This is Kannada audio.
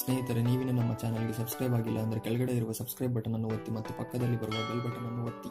ಸ್ನೇಹಿತರೆ ನೀವಿನ ನಮ್ಮ ಚಾನಲ್ಗೆ ಸಬ್ಸ್ಕ್ರೈಬ್ ಆಗಿಲ್ಲ ಅಂದರೆ ಕೆಳಗಡೆ ಇರುವ ಸಬ್ಸ್ಕ್ರೈಬ್ ಬಟನ್ ಅನ್ನು ಒತ್ತಿ ಮತ್ತು ಪಕ್ಕದಲ್ಲಿ ಬರುವ ಬೆಲ್ ಬಟನ್ ಅನ್ನು ಒತ್ತಿ.